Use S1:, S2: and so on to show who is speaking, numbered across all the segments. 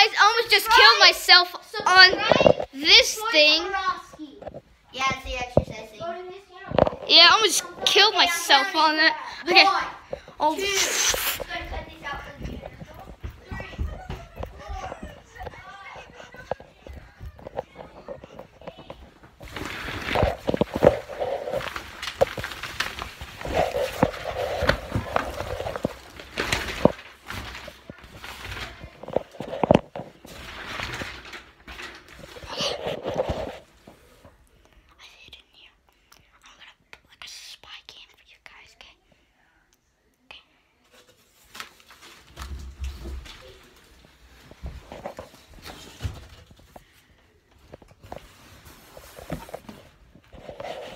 S1: guys, I almost just killed myself on this thing.
S2: Yeah, it's the exercise thing.
S1: Yeah, I almost killed myself on it. Okay. Oh, I hid in here. I'm gonna put like a spy cam for you guys, okay? Okay.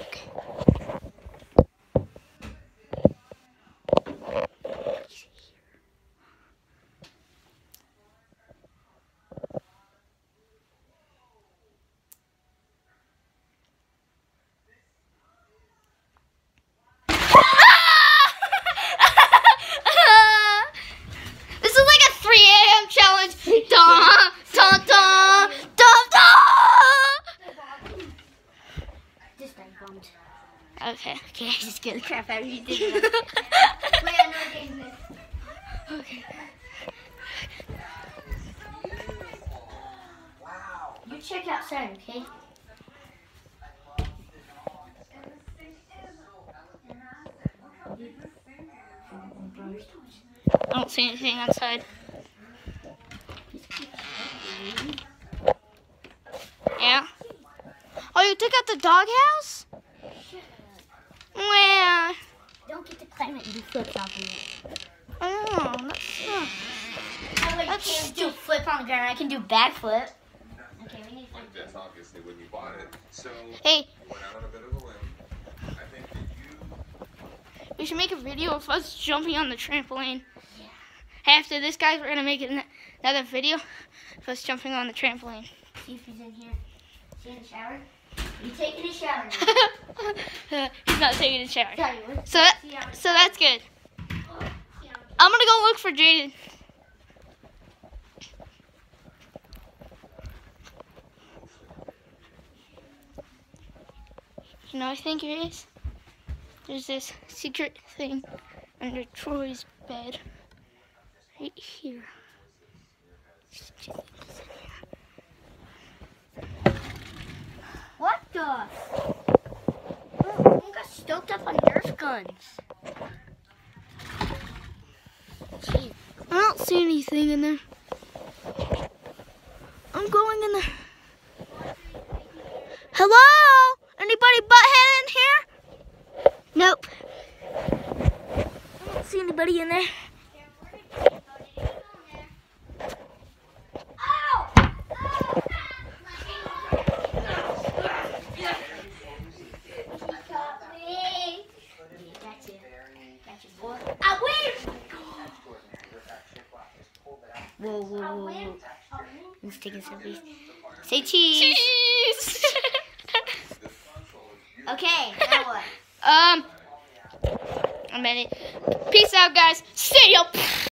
S1: Okay. He's here. this is like a 3 a.m. challenge. Dun, dun, dun, dun, dun.
S2: Just bang bombed.
S1: Okay, okay, I just get the crap out of you.
S2: Wait, another game this.
S1: okay.
S2: You check out outside, okay?
S1: I don't see anything outside. Yeah. Oh, you took out the doghouse?
S2: Don't get to climb it and do flips off of it.
S1: I don't. That's not.
S2: I
S1: That's
S2: can't do flip on the ground. I can do backflip. Okay, we need
S3: Like that's obviously when you bought it. So
S1: Hey,
S3: you went out on a bit of a limb. I think that you
S1: we should make a video of us jumping on the trampoline. After this, guys, we're gonna make another video of us jumping on the trampoline.
S2: see if he's in here. Is he in the shower? You taking a shower?
S1: He's not taking a shower. So that, so that's good. I'm gonna go look for Jaden. You know, I think it is. There's this secret thing under Troy's bed, right here.
S2: The? Who got stoked up on Nerf guns? Jeez.
S1: I don't see anything in there. I'm going in there. Hello? Anybody butthead in here? Nope. I don't see anybody in there.
S2: Whoa, whoa, whoa, whoa. He's taking selfies. Say cheese.
S1: Cheese.
S2: Okay, now what?
S1: um, I'm ready. Peace out, guys. See ya.